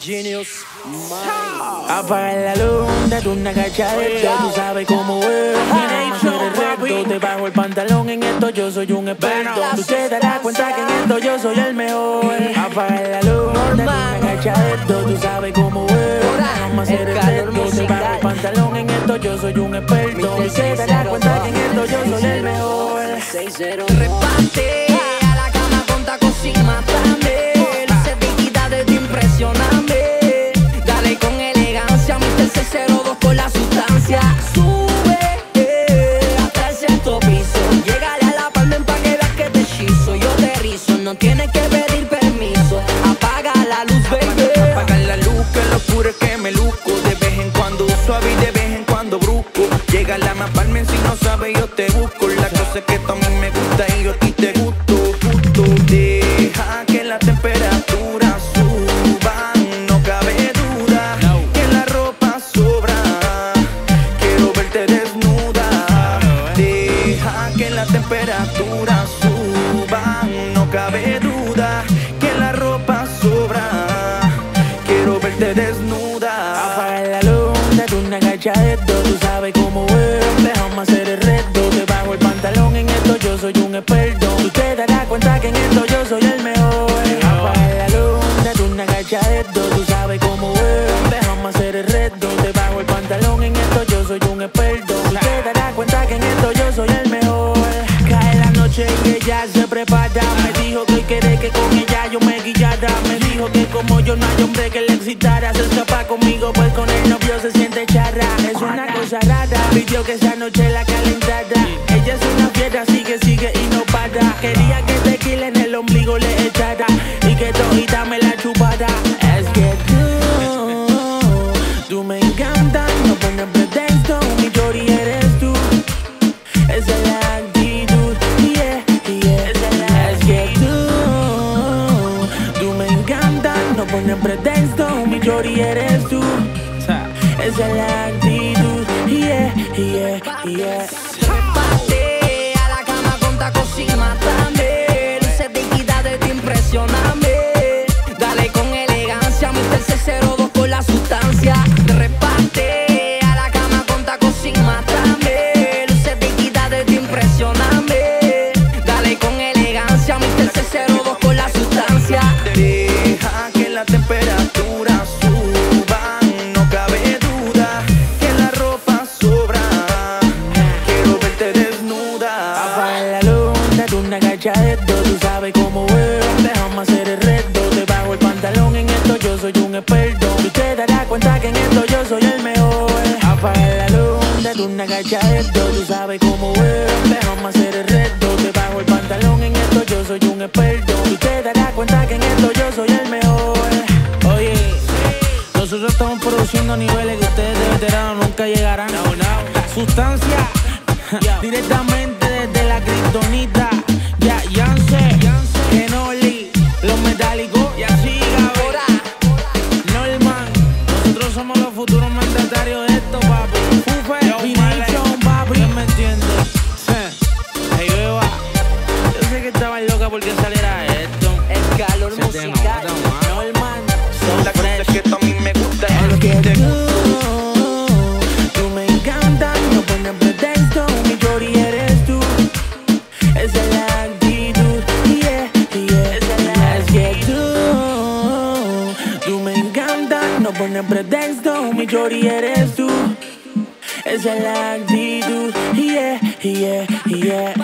Genius Apaga la luz, date una cachadita, tú sabes cómo es. Hacer el te bajo el pantalón en esto, yo soy un experto. Tú te darás cuenta que en esto yo soy el mejor. Apaga la luz, date una cachadita, tú sabes cómo es. Vamos a hacer el reto, te bajo el pantalón en esto, yo soy un experto. Tú te darás cuenta que en esto yo soy el mejor. Elegancia, Mr. 602 con la sustancia. Sube eh, hasta el sexto piso. Llegale a la palma pa' que veas que te hechizo. Yo te rizo, no tienes que pedir permiso. Apaga la luz, baby. Apagar la luz, que lo oscuro es que me luzco. De vez en cuando suave y de vez en cuando brusco. Llega la más palmen si no sabes, yo te una cachadita, tú sabes cómo es. Dejamos hacer el reto, te bajo el pantalón en esto, yo soy un experto. Tú te darás cuenta que en esto yo soy el mejor. Apaga la luz, date una cachadita, tú sabes cómo es. Dejamos hacer el reto, te bajo el pantalón en esto, yo soy un experto. Tú te darás cuenta que en esto yo soy el mejor. Cae la noche y ella se prepara. Me dijo que quiere que con ella yo me guillara. Me dijo que como yo no hay hombre que le excitara. Se escapa conmigo, pues con el novio se siente. Rara. Pidió que esa noche la calentara. Ella es una fiera, sigue, sigue y no para. Quería que tequila en el ombligo le echara. Y que todita me la chupara. Es que tú, tú me encantas. No pones pretexto, mi chori eres tú. Esa es la actitud, yeah, yeah. Es que tú, tú me encantas, no pones pretexto, mi chori eres tú. Esa es la actitud, yeah, yeah, yeah. Reparte a la cama con tacos sin matarme. Luces dignidades de impresionarme. Dale con elegancia, Mr. 602 con la sustancia. Reparte a la cama con tacos sin matarme. Luces dignidades de impresionarme. Dale con elegancia, Mr. 602 Apaga la luz, date una cachadita, tú sabes cómo es. Dejamos hacer el reto, te bajo el pantalón en esto, yo soy un experto. Tú te darás cuenta que en esto yo soy el mejor. Apaga la luz, date una cachadita, tú sabes cómo es. Dejamos hacer el reto, te bajo el pantalón en esto, yo soy un experto. Tú te darás cuenta que en esto yo soy el mejor. Oye, nosotros estamos produciendo niveles que ustedes de veteranos nunca llegarán. Sustancia directamente desde la kriptonita. Ya, Yance, Kenoli, los metálicos y así, Ahora, Norman. Nosotros somos los futuros mandatarios de esto, papi. Fufe, Vination, papi. ¿Me entiendes? Hey, beba. Yo sé que estabas loca porque saliera no pones pretexto, mi chori eres tú. Esa es la actitud, yeah, yeah, yeah.